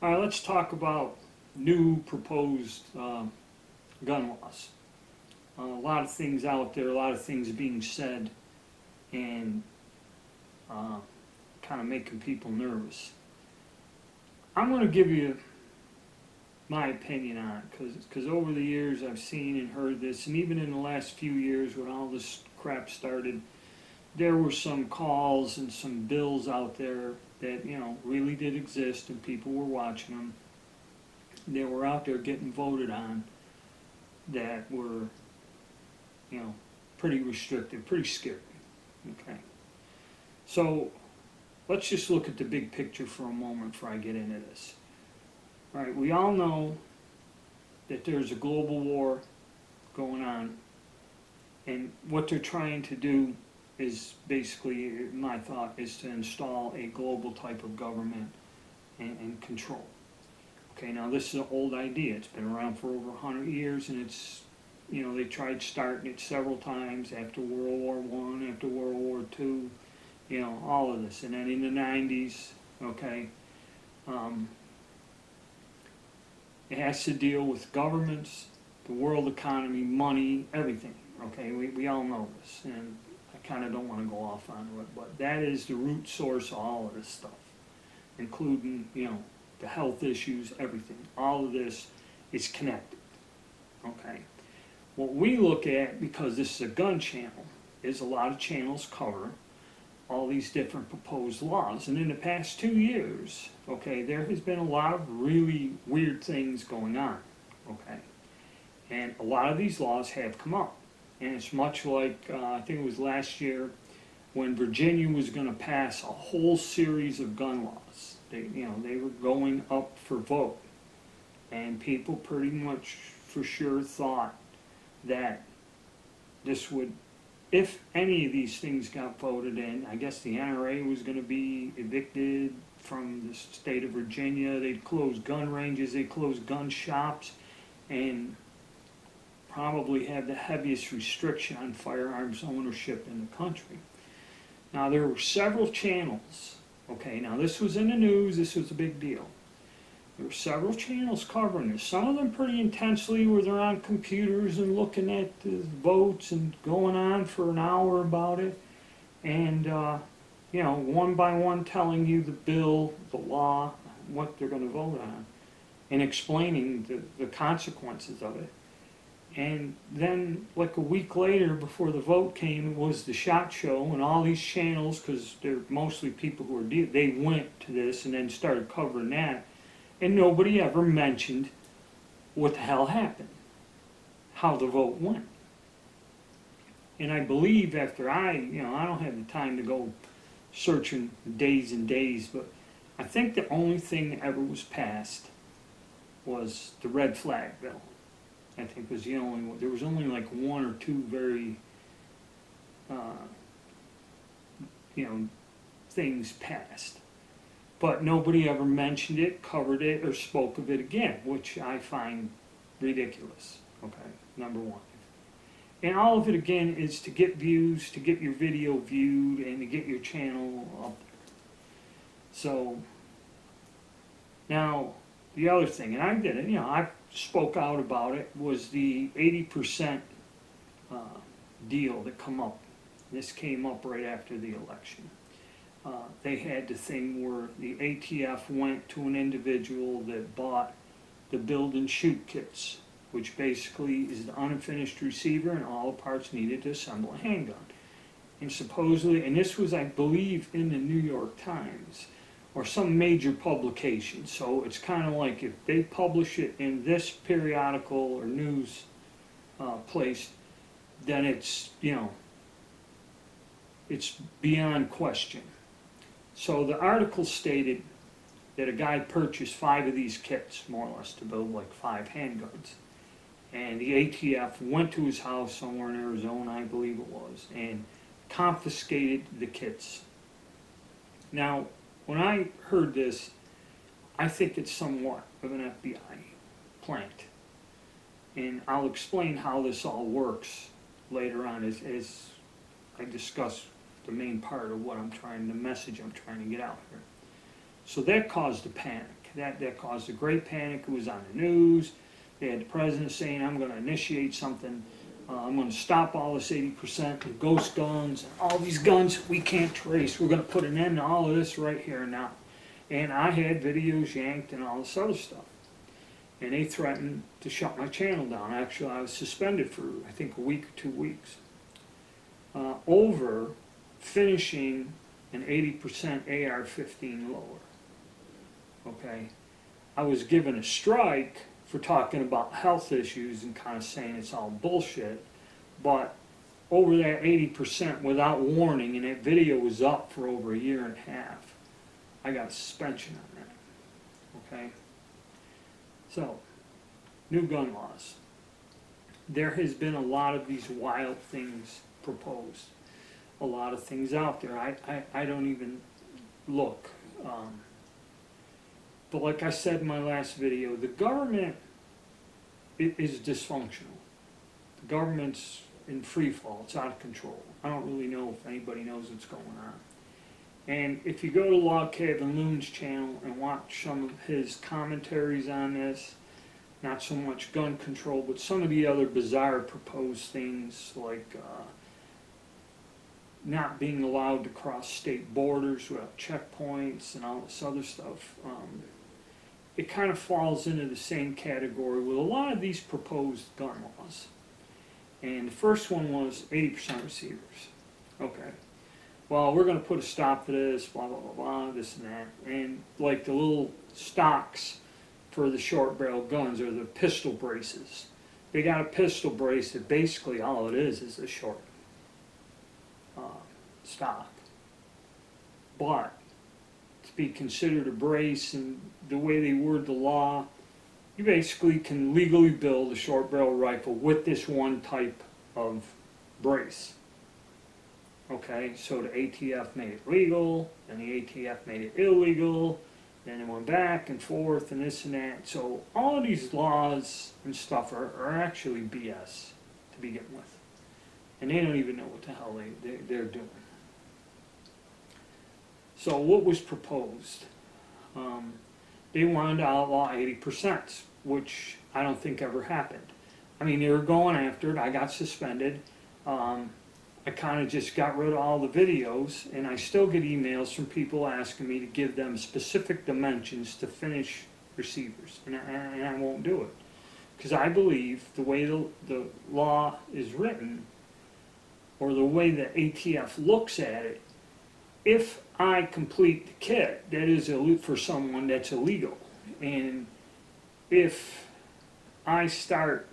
All right, let's talk about new proposed um, gun laws. Uh, a lot of things out there, a lot of things being said, and uh, kind of making people nervous. I'm going to give you my opinion on it because over the years I've seen and heard this, and even in the last few years when all this crap started, there were some calls and some bills out there that you know really did exist and people were watching them. They were out there getting voted on that were, you know, pretty restrictive, pretty scary. Okay. So let's just look at the big picture for a moment before I get into this. All right, we all know that there's a global war going on, and what they're trying to do is basically, my thought, is to install a global type of government and, and control. Okay, now this is an old idea. It's been around for over 100 years, and it's, you know, they tried starting it several times after World War One, after World War Two, you know, all of this. And then in the 90s, okay, um, it has to deal with governments, the world economy, money, everything. Okay, we, we all know this, and kind of don't want to go off on it, but that is the root source of all of this stuff, including, you know, the health issues, everything. All of this is connected. Okay. What we look at, because this is a gun channel, is a lot of channels cover all these different proposed laws. And in the past two years, okay, there has been a lot of really weird things going on. Okay. And a lot of these laws have come up. And it's much like, uh, I think it was last year, when Virginia was going to pass a whole series of gun laws. They, you know, they were going up for vote, and people pretty much for sure thought that this would, if any of these things got voted in, I guess the NRA was going to be evicted from the state of Virginia. They'd close gun ranges, they'd close gun shops, and probably have the heaviest restriction on firearms ownership in the country. Now, there were several channels. Okay, now this was in the news, this was a big deal. There were several channels covering this. Some of them pretty intensely, where they're on computers and looking at the votes and going on for an hour about it. And, uh, you know, one by one telling you the bill, the law, what they're going to vote on, and explaining the, the consequences of it. And then, like a week later, before the vote came, it was the shot show, and all these channels, because they're mostly people who are they went to this and then started covering that, and nobody ever mentioned what the hell happened, how the vote went. And I believe after I, you know, I don't have the time to go searching days and days, but I think the only thing that ever was passed was the red flag bill. I think was the only one. There was only like one or two very, uh, you know, things passed. But nobody ever mentioned it, covered it, or spoke of it again, which I find ridiculous. Okay, number one. And all of it again is to get views, to get your video viewed, and to get your channel up. So, now, the other thing, and I did it, you know, I spoke out about it, was the 80% uh, deal that come up. This came up right after the election. Uh, they had the thing where the ATF went to an individual that bought the build and shoot kits, which basically is the unfinished receiver and all the parts needed to assemble a handgun. And supposedly, and this was, I believe, in the New York Times or some major publication. So it's kind of like if they publish it in this periodical or news uh, place, then it's, you know, it's beyond question. So the article stated that a guy purchased five of these kits, more or less, to build like five handguns. And the ATF went to his house somewhere in Arizona, I believe it was, and confiscated the kits. Now, when I heard this, I think it's somewhat of an FBI plant. And I'll explain how this all works later on as, as I discuss the main part of what I'm trying, the message I'm trying to get out here. So that caused a panic. that, that caused a great panic, it was on the news. They had the president saying, I'm gonna initiate something, uh, I'm gonna stop all this eighty percent of ghost guns, all these guns we can't trace, we're gonna put an end to all of this right here and now. And I had videos yanked and all this other stuff. And they threatened to shut my channel down, actually, I was suspended for, I think, a week or two weeks. Uh, over finishing an eighty percent AR fifteen lower. Okay, I was given a strike for talking about health issues and kind of saying it's all bullshit, but over that eighty percent without warning, and that video was up for over a year and a half, I got a suspension on that. Okay, so new gun laws. There has been a lot of these wild things proposed a lot of things out there. I, I, I don't even look. Um, but like I said in my last video, the government is dysfunctional. The government's in free fall. It's out of control. I don't really know if anybody knows what's going on. And if you go to Log Cabin Loon's channel and watch some of his commentaries on this, not so much gun control, but some of the other bizarre proposed things like uh, not being allowed to cross state borders without checkpoints and all this other stuff. Um, it kind of falls into the same category with a lot of these proposed gun laws. And the first one was 80% receivers. Okay. Well, we're going to put a stop to this, blah, blah, blah, blah, this and that. And like the little stocks for the short barrel guns or the pistol braces. They got a pistol brace that basically all it is is a short uh, stock. But to be considered a brace and the way they word the law, you basically can legally build a short barrel rifle with this one type of brace. Okay, so the ATF made it legal, and the ATF made it illegal, then it went back and forth and this and that. So all of these laws and stuff are, are actually BS to begin with and they don't even know what the hell they, they, they're doing. So what was proposed? Um, they wanted to outlaw eighty percent, which I don't think ever happened. I mean, they were going after it, I got suspended. Um, I kinda just got rid of all the videos, and I still get emails from people asking me to give them specific dimensions to finish receivers, and I, and I won't do it. Cause I believe the way the, the law is written, or the way the ATF looks at it, if I complete the kit, that is ille- for someone that's illegal. And if I start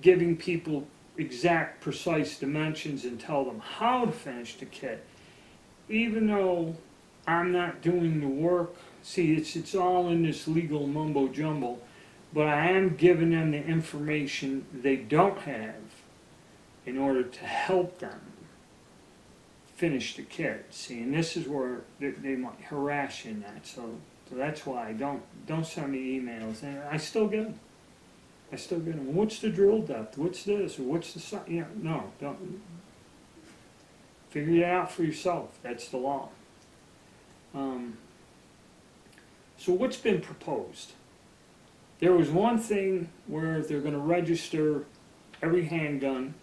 giving people exact, precise dimensions and tell them how to finish the kit, even though I'm not doing the work, see, it's, it's all in this legal mumbo jumbo, but I am giving them the information they don't have in order to help them finish the kit. See, and this is where they, they might harass you in that. So, so that's why I don't don't send me emails. And I still get them. I still get them. What's the drill depth? What's this? What's the si-" Yeah, no, don't. Figure it out for yourself. That's the law. Um, so what's been proposed? There was one thing where they're going to register every handgun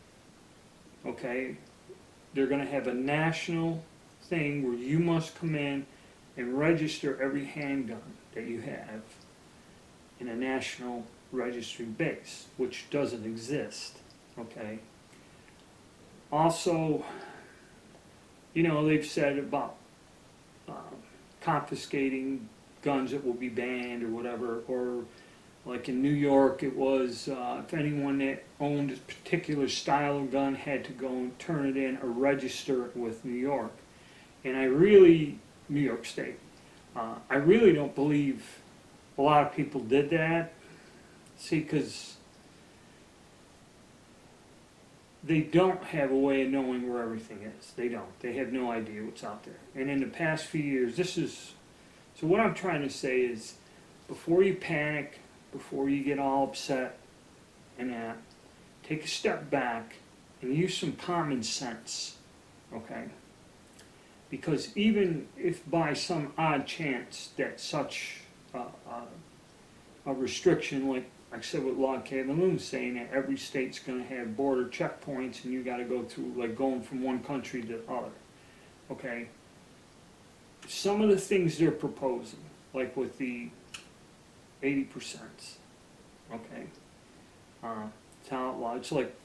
okay? They're gonna have a national thing where you must come in and register every handgun that you have in a national registry base, which doesn't exist, okay? Also, you know, they've said about um, confiscating guns that will be banned or whatever, or like in New York, it was uh, if anyone that owned a particular style of gun had to go and turn it in or register it with New York. And I really, New York State, uh, I really don't believe a lot of people did that. See, because they don't have a way of knowing where everything is. They don't. They have no idea what's out there. And in the past few years, this is. So, what I'm trying to say is before you panic, before you get all upset and that, take a step back and use some common sense, okay? Because even if by some odd chance that such a, a, a restriction like I said with Cabin Loon saying that every state's gonna have border checkpoints and you gotta go through, like going from one country to the other, okay? Some of the things they're proposing, like with the eighty percent, okay? Uh, to outlaw, it's like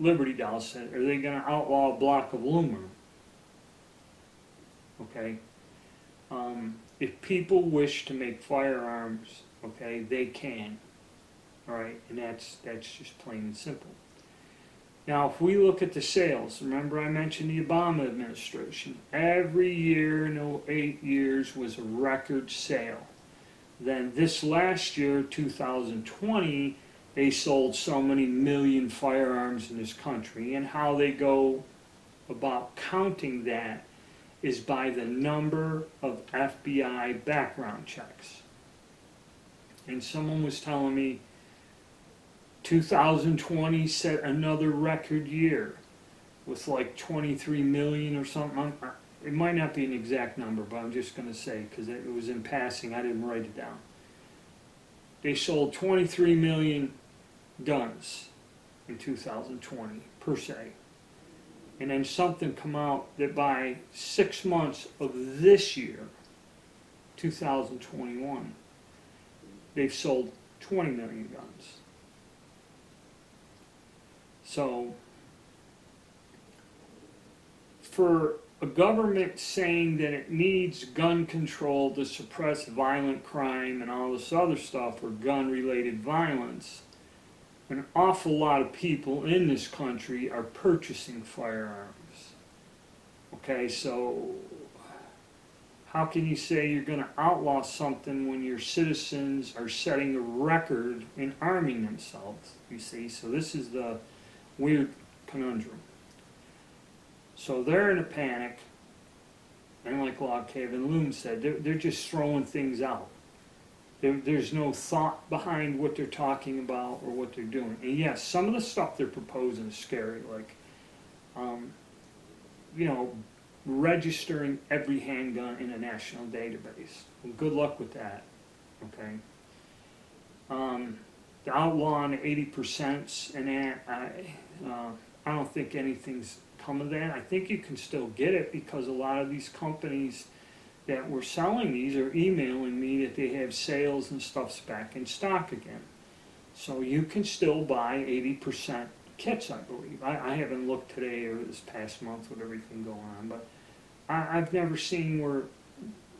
Liberty Dallas said, are they gonna outlaw a block of aluminum? Okay? Um, if people wish to make firearms, okay, they can. All right, and that's, that's just plain and simple. Now, if we look at the sales, remember I mentioned the Obama administration. Every year in eight years was a record sale. Then this last year, 2020, they sold so many million firearms in this country. And how they go about counting that is by the number of FBI background checks. And someone was telling me 2020 set another record year with like 23 million or something. It might not be an exact number, but I'm just gonna say, because it was in passing, I didn't write it down. They sold 23 million guns in 2020 per se. And then something come out that by six months of this year, 2021, they've sold 20 million guns. So, for a government saying that it needs gun control to suppress violent crime and all this other stuff, or gun related violence, an awful lot of people in this country are purchasing firearms. Okay, so how can you say you're going to outlaw something when your citizens are setting a record in arming themselves? You see, so this is the weird conundrum. So they're in a panic, and like Log Cabin Loon said, they're, they're just throwing things out. There, there's no thought behind what they're talking about or what they're doing. And yes, some of the stuff they're proposing is scary, like, um, you know, registering every handgun in a national database. Well, good luck with that, okay? Um, the outlawing eighty percent and that, I, uh, I don't think anything's come of that. I think you can still get it because a lot of these companies that were selling these are emailing me that they have sales and stuff's back in stock again. So you can still buy eighty percent kits, I believe. I, I haven't looked today or this past month with everything going on, but I, I've never seen where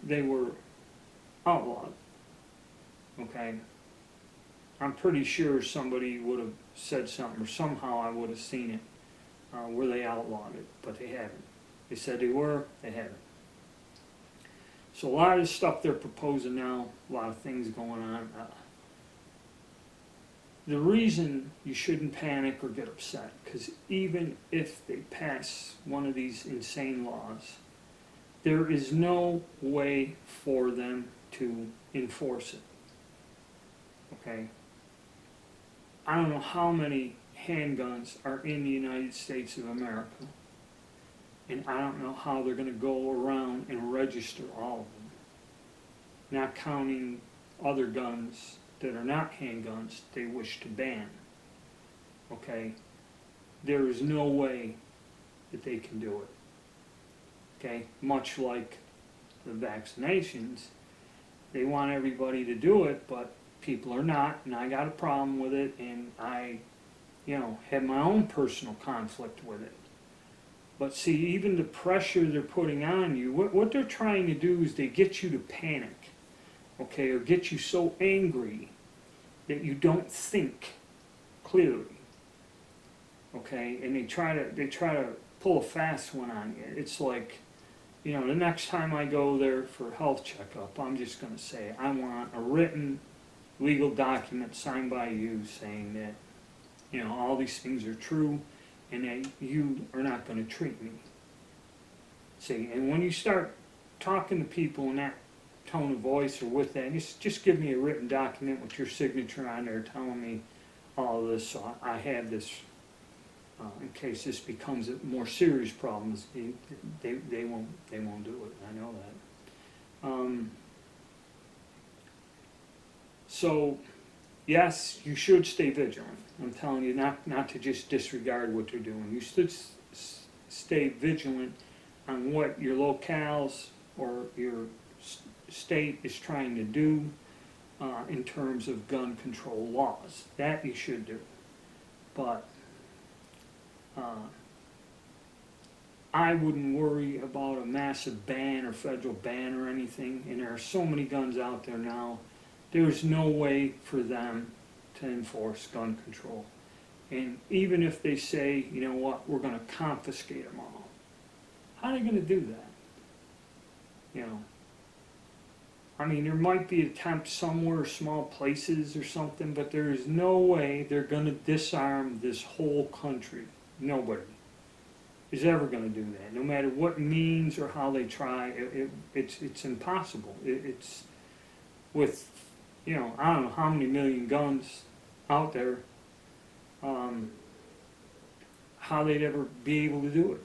they were outlawed. Okay? I'm pretty sure somebody would have said something, or somehow I would have seen it, uh, where they outlawed it, but they haven't. They said they were, they haven't. So a lot of the stuff they're proposing now, a lot of things going on. Uh, the reason you shouldn't panic or get upset, because even if they pass one of these insane laws, there is no way for them to enforce it. Okay? I don't know how many handguns are in the United States of America. And I don't know how they're going to go around and register all of them. Not counting other guns that are not handguns they wish to ban. Okay? There is no way that they can do it. Okay? Much like the vaccinations, they want everybody to do it, but people are not, and I got a problem with it, and I, you know, have my own personal conflict with it. But see, even the pressure they're putting on you, what, what they're trying to do is they get you to panic, okay, or get you so angry that you don't think clearly, okay, and they try to they try to pull a fast one on you. It's like, you know, the next time I go there for health checkup, I'm just going to say I want a written legal document signed by you saying that, you know, all these things are true and that you are not going to treat me. See, and when you start talking to people in that tone of voice or with that, just, just give me a written document with your signature on there telling me all this, so I I have this, uh, in case this becomes a more serious problem, they, they, they won't, they won't do it, I know that. Um, So, yes, you should stay vigilant. I'm telling you, not, not to just disregard what they're doing. You should s- stay vigilant on what your locales or your s- state is trying to do uh, in terms of gun control laws. That you should do. But uh, I wouldn't worry about a massive ban or federal ban or anything. And there are so many guns out there now. There's no way for them to enforce gun control. And even if they say, you know what, we're going to confiscate them all, how are they going to do that? You know, I mean, there might be attempts somewhere, small places or something, but there is no way they're going to disarm this whole country. Nobody is ever going to do that, no matter what means or how they try. It, it, it's it's impossible. It, it's with you know I don't know how many million guns out there. Um, how they'd ever be able to do it.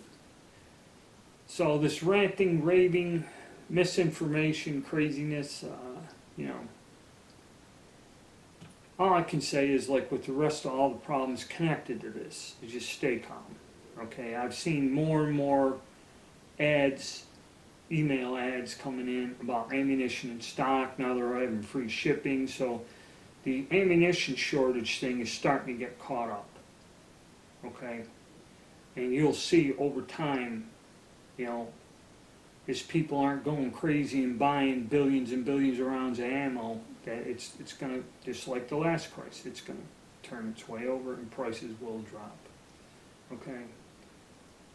So this ranting, raving, misinformation, craziness, uh, you know. All I can say is like with the rest of all the problems connected to this, is just stay calm. Okay, I've seen more and more ads, email ads coming in about ammunition in stock. Now they're having free shipping, so the ammunition shortage thing is starting to get caught up. Okay, and you'll see over time, you know, as people aren't going crazy and buying billions and billions of rounds of ammo, that it's, it's gonna, just like the last crisis, it's gonna turn its way over and prices will drop. Okay?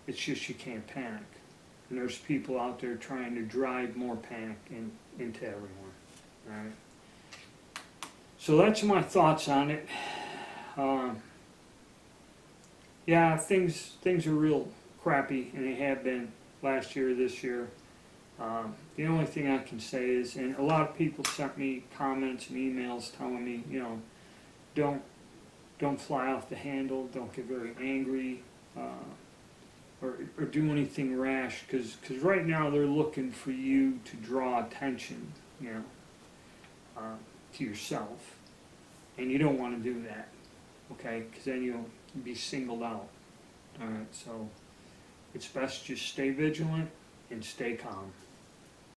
It's just you can't panic. And there's people out there trying to drive more panic in, into everyone, alright? So that's my thoughts on it. Um, yeah, things, things are real crappy, and they have been last year, this year. Um, the only thing I can say is, and a lot of people sent me comments and emails telling me, you know, don't don't fly off the handle, don't get very angry, uh, or or do anything rash, because because right now they're looking for you to draw attention, you know, uh, to yourself, and you don't want to do that, okay? Because then you'll be singled out. All right, so it's best just stay vigilant and stay calm.